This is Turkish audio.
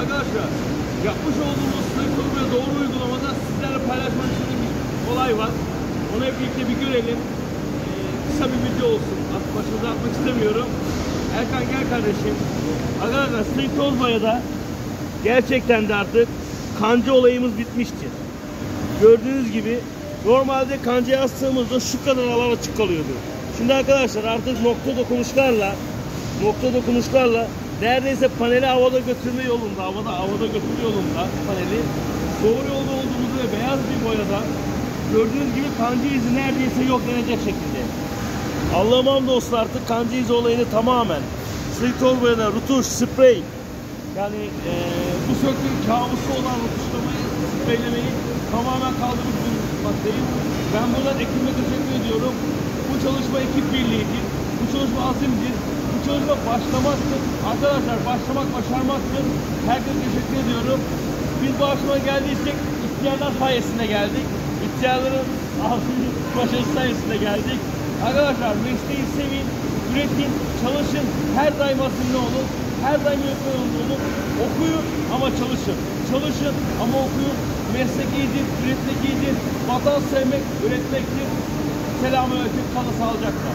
Arkadaşlar yapmış olduğumuz sayıklı ve doğru uygulamada sizlerle paylaşmak istediğim bir olay var. Onu hep birlikte bir görelim. Ee, kısa bir video olsun. Başınıza atmak istemiyorum. Erkan gel kardeşim. Arkadaşlar Sırık Tozbaya'da gerçekten de artık kanca olayımız bitmiştir. Gördüğünüz gibi normalde kancaya astığımızda şu kadar alan açık kalıyordu. Şimdi arkadaşlar artık nokta dokunuşlarla nokta dokunuşlarla neredeyse paneli havada götürme yolunda, havada havada götürme yolunda paneli doğru yolda olduğumuzu ve beyaz bir boyada gördüğünüz gibi kanca izi neredeyse yok denecek şekilde. Allah'ım hamdolsun artık kanca izi olayını tamamen Slick boyada rutuş, sprey yani eee bu söktüğün kabusu olan rutuşlamayı, spreylemeyi tamamen kaldırmış bulunmaktayım. Ben buradan ekibime teşekkür ediyorum. Bu çalışma ekip birliğidir. Bu çalışma azimdir. Bu çalışma başlamaktır. Arkadaşlar başlamak başarmaktır. Herkese teşekkür ediyorum. Biz bu aşamaya geldiysek ihtiyarlar sayesinde geldik. İhtiyarların başarısı sayesinde geldik. Arkadaşlar mesleği sevin, üretin, çalışın. Her daim azimli olun. Her daim yönetmen olun. Okuyun ama çalışın. Çalışın ama okuyun. Meslek iyidir, üretmek iyidir. Vatan sevmek, üretmektir. Selamünaleyküm, kalın sağlıcakla.